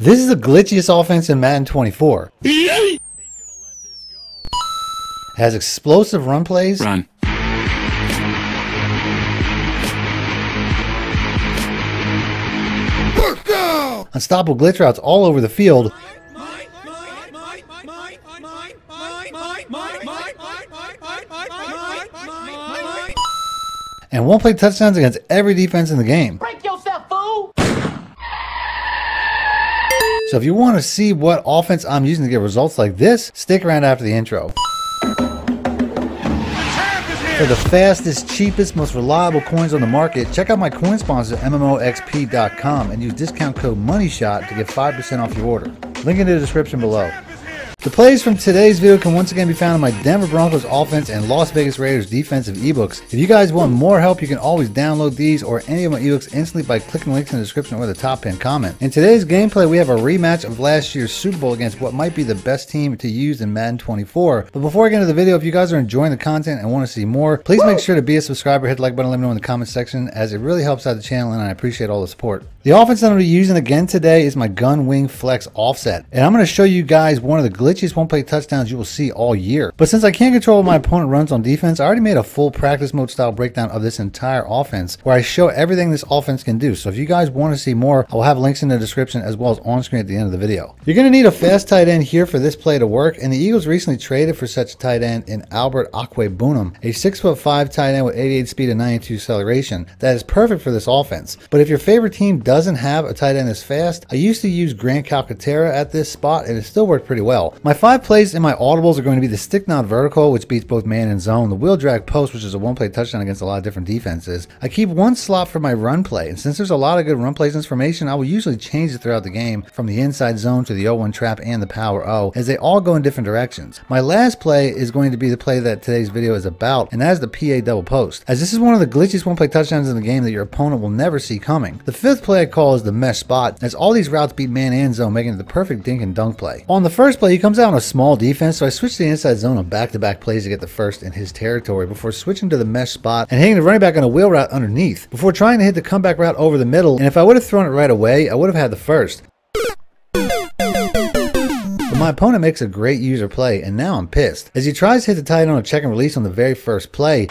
This is the glitchiest offense in Madden 24. It has explosive run plays. Run. Unstoppable glitch routes all over the field. And one play touchdowns against every defense in the game. Break So if you want to see what offense I'm using to get results like this, stick around after the intro. For the fastest, cheapest, most reliable coins on the market, check out my coin sponsor, MMOEXP.com, and use discount code MONEYSHOT to get 5% off your order. Link in the description below. The plays from today's video can once again be found in my Denver Broncos offense and Las Vegas Raiders defensive ebooks. If you guys want more help, you can always download these or any of my ebooks instantly by clicking links in the description or the top pinned comment. In today's gameplay, we have a rematch of last year's Super Bowl against what might be the best team to use in Madden 24. But before I get into the video, if you guys are enjoying the content and want to see more, please make sure to be a subscriber, hit the like button, let me know in the comment section as it really helps out the channel and I appreciate all the support. The offense that I'm going to be using again today is my gun wing flex offset. And I'm going to show you guys one of the glitchiest one play touchdowns you will see all year. But since I can't control what my opponent runs on defense, I already made a full practice mode style breakdown of this entire offense where I show everything this offense can do. So if you guys want to see more, I will have links in the description as well as on screen at the end of the video. You're going to need a fast tight end here for this play to work. And the Eagles recently traded for such a tight end in Albert Okwuegbunam, a 6'5 tight end with 88 speed and 92 acceleration. That is perfect for this offense. But if your favorite team doesn't have a tight end as fast, I used to use Grant Calcaterra at this spot and it still worked pretty well. My five plays in my audibles are going to be the stick nod vertical, which beats both man and zone, the wheel drag post, which is a one play touchdown against a lot of different defenses. I keep one slot for my run play, and since there's a lot of good run plays in this formation, I will usually change it throughout the game from the inside zone to the 0-1 trap and the power O, as they all go in different directions. My last play is going to be the play that today's video is about, and that is the PA double post, as this is one of the glitchiest one play touchdowns in the game that your opponent will never see coming. The fifth play I call is the mesh spot, as all these routes beat man and zone, making it the perfect dink and dunk play. On the first play, he comes out on a small defense, so I switch to the inside zone on back-to-back plays to get the first in his territory before switching to the mesh spot and hitting the running back on a wheel route underneath, before trying to hit the comeback route over the middle, and if I would have thrown it right away, I would have had the first. But my opponent makes a great user play, and now I'm pissed. As he tries to hit the tight end on a check and release on the very first play,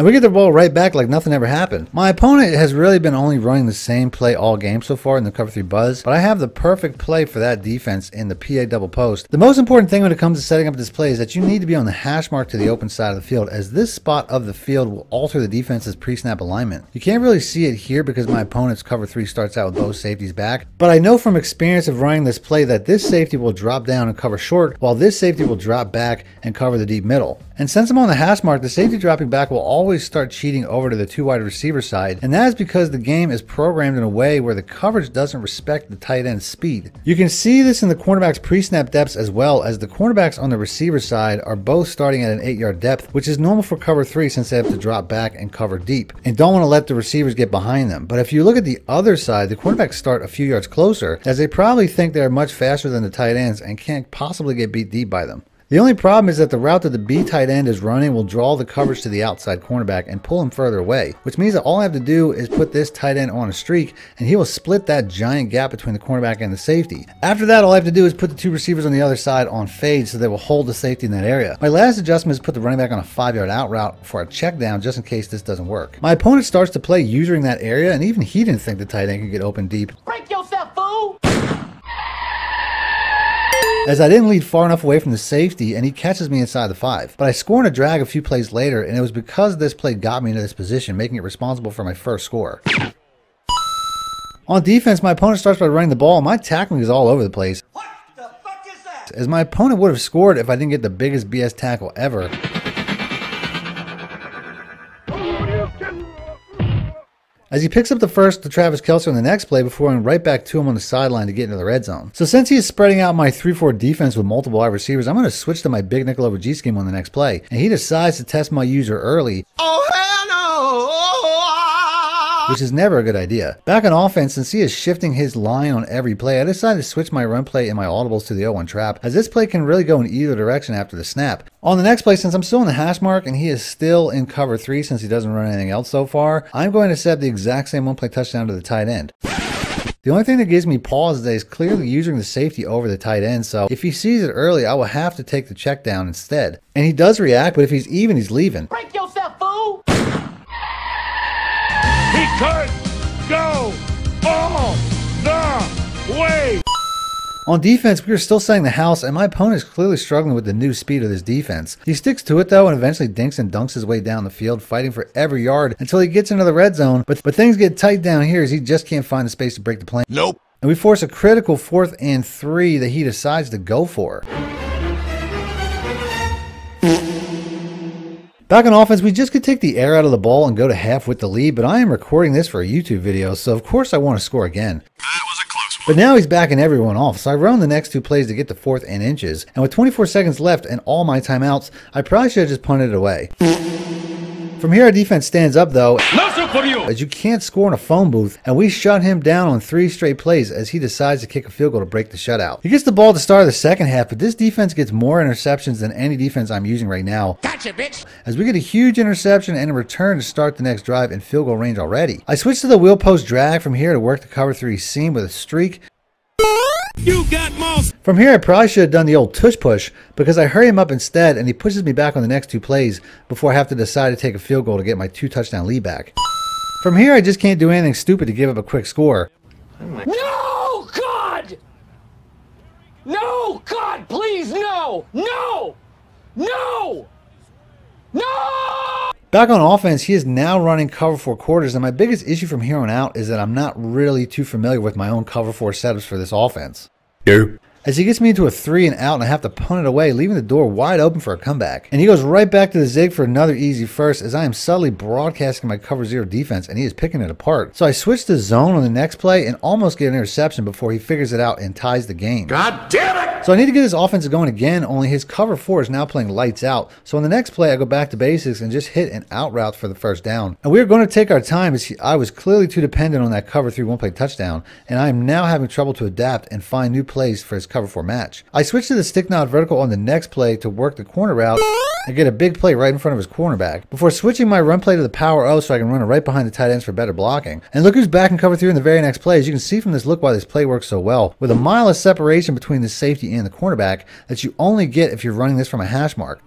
and we get the ball right back like nothing ever happened. My opponent has really been only running the same play all game so far in the cover 3 buzz, but I have the perfect play for that defense in the PA double post. The most important thing when it comes to setting up this play is that you need to be on the hash mark to the open side of the field, as this spot of the field will alter the defense's pre-snap alignment. You can't really see it here because my opponent's cover 3 starts out with both safeties back, but I know from experience of running this play that this safety will drop down and cover short, while this safety will drop back and cover the deep middle. And since I'm on the hash mark, the safety dropping back will always start cheating over to the two wide receiver side, and that is because the game is programmed in a way where the coverage doesn't respect the tight end speed. You can see this in the cornerback's pre-snap depths as well, as the cornerbacks on the receiver side are both starting at an 8 yard depth, which is normal for cover 3 since they have to drop back and cover deep, and don't want to let the receivers get behind them. But if you look at the other side, the cornerbacks start a few yards closer, as they probably think they're much faster than the tight ends and can't possibly get beat deep by them. The only problem is that the route that the B tight end is running will draw the coverage to the outside cornerback and pull him further away, which means that all I have to do is put this tight end on a streak and he will split that giant gap between the cornerback and the safety. After that, all I have to do is put the two receivers on the other side on fade so they will hold the safety in that area. My last adjustment is put the running back on a five yard out route for a check down just in case this doesn't work. My opponent starts to play using that area and even he didn't think the tight end could get open deep Break yourself, as I didn't lead far enough away from the safety and he catches me inside the five. But I score in a drag a few plays later and it was because this play got me into this position, making it responsible for my first score. On defense, my opponent starts by running the ball my tackling is all over the place. What the fuck is that? As my opponent would have scored if I didn't get the biggest BS tackle ever. As he picks up the first to Travis Kelce on the next play before going right back to him on the sideline to get into the red zone. So since he is spreading out my 3-4 defense with multiple wide receivers, I'm going to switch to my big nickel over G scheme on the next play. And he decides to test my user early Oh no! Which is never a good idea. Back on offense, since he is shifting his line on every play, I decided to switch my run play and my audibles to the 0-1 trap, as this play can really go in either direction after the snap. On the next play, since I'm still in the hash mark and he is still in cover 3 since he doesn't run anything else so far, I'm going to set the exact same one play touchdown to the tight end. The only thing that gives me pause is that he's clearly using the safety over the tight end, so if he sees it early, I will have to take the check down instead. And he does react, but if he's even, he's leaving. Break could go all the way. On defense, we are still setting the house, and my opponent is clearly struggling with the new speed of this defense. He sticks to it though, and eventually dinks and dunks his way down the field, fighting for every yard until he gets into the red zone. But but things get tight down here as he just can't find the space to break the plane. Nope. And we force a critical fourth and three that he decides to go for. Back on offense, we just could take the air out of the ball and go to half with the lead, but I am recording this for a YouTube video, so of course I want to score again. That was a close one. But now he's backing everyone off, so I run the next two plays to get to fourth and inches. And with 24 seconds left and all my timeouts, I probably should have just punted it away. From here, our defense stands up though, you. as you can't score in a phone booth, and we shut him down on three straight plays as he decides to kick a field goal to break the shutout. He gets the ball to start the second half, but this defense gets more interceptions than any defense I'm using right now. Gotcha, bitch. As we get a huge interception and a return to start the next drive in field goal range already. I switch to the wheel post drag from here to work the cover three seam with a streak, You got moss. From here, I probably should have done the old tush push because I hurry him up instead and he pushes me back on the next two plays before I have to decide to take a field goal to get my two touchdown lead back. From here, I just can't do anything stupid to give up a quick score. No, God! No, God, please, no! No! No! Back on offense, he is now running cover four quarters, and my biggest issue from here on out is that I'm not really too familiar with my own cover four setups for this offense. As he gets me into a three and out, and I have to punt it away, leaving the door wide open for a comeback. And he goes right back to the zig for another easy first, as I am subtly broadcasting my cover zero defense, and he is picking it apart. So I switch to zone on the next play and almost get an interception before he figures it out and ties the game. God damn it. So I need to get his offense going again, only his cover four is now playing lights out. So on the next play, I go back to basics and just hit an out route for the first down. And we are going to take our time as he, I was clearly too dependent on that cover three one play touchdown, and I am now having trouble to adapt and find new plays for his cover four match. I switch to the stick nod vertical on the next play to work the corner route and get a big play right in front of his cornerback before switching my run play to the power O so I can run it right behind the tight ends for better blocking. And look who's back in cover three in the very next play. As you can see from this look why this play works so well. With a mile of separation between the safety and the cornerback that you only get if you're running this from a hash mark.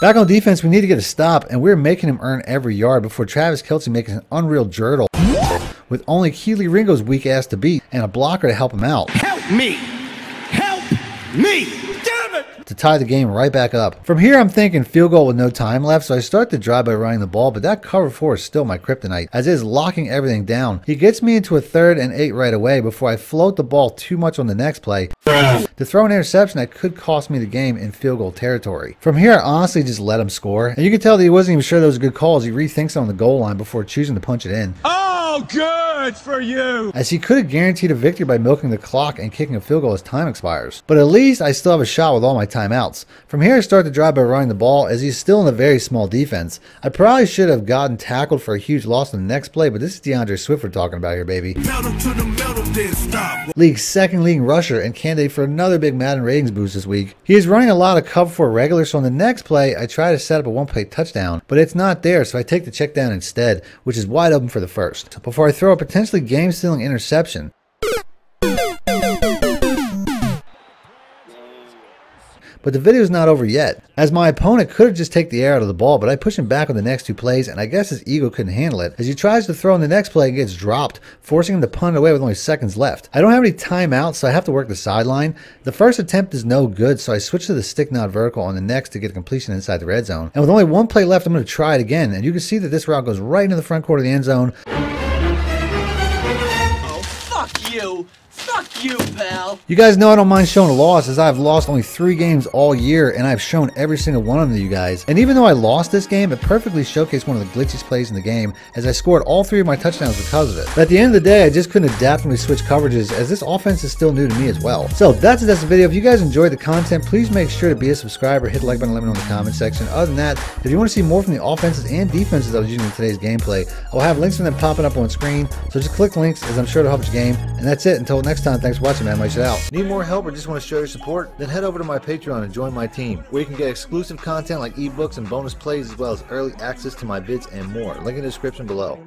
Back on defense, we need to get a stop, and we're making him earn every yard before Travis Kelce makes an unreal jurtle with only Kelee Ringo's weak ass to beat and a blocker to help him out. Help me. Help me. Damn it. to tie the game right back up. From here, I'm thinking field goal with no time left, so I start the drive by running the ball, but that cover four is still my kryptonite, as it is locking everything down. He gets me into a third and eight right away before I float the ball too much on the next play to throw an interception that could cost me the game in field goal territory. From here, I honestly just let him score, and you can tell that he wasn't even sure that was a good call as he rethinks it on the goal line before choosing to punch it in. Oh, good for you. as he could have guaranteed a victory by milking the clock and kicking a field goal as time expires. But at least I still have a shot with all my timeouts. From here, I start the drive by running the ball as he's still in a very small defense. I probably should have gotten tackled for a huge loss in the next play, but this is D'Andre Swift we're talking about here, baby. Pedal to the metal, then stop. League's second leading rusher and candidate for another big Madden ratings boost this week. He is running a lot of cover four regular, so on the next play, I try to set up a one play touchdown, but it's not there, so I take the check down instead, which is wide open for the first, before I throw a potentially game stealing interception. But the video is not over yet, as my opponent could have just taken the air out of the ball, but I push him back on the next two plays, and I guess his ego couldn't handle it, as he tries to throw in the next play and gets dropped, forcing him to punt away with only seconds left. I don't have any timeouts, so I have to work the sideline. The first attempt is no good, so I switch to the stick nod vertical on the next to get a completion inside the red zone. And with only one play left, I'm going to try it again, and you can see that this route goes right into the front court of the end zone, you. Fuck you, pal. You guys know I don't mind showing a loss as I've lost only three games all year and I've shown every single one of them to you guys. And even though I lost this game, it perfectly showcased one of the glitchiest plays in the game as I scored all three of my touchdowns because of it. But at the end of the day, I just couldn't adapt when we switched coverages as this offense is still new to me as well. So that's it, that's the video. If you guys enjoyed the content, please make sure to be a subscriber, hit the like button, let me know in the comment section. Other than that, if you want to see more from the offenses and defenses I was using in today's gameplay, I'll have links from them popping up on screen. So just click links as I'm sure it'll help your game. And that's it. Until next time, thanks for watching, man. Mic out. Need more help or just want to show your support? Then head over to my Patreon and join my team, where you can get exclusive content like ebooks and bonus plays, as well as early access to my vids and more. Link in the description below.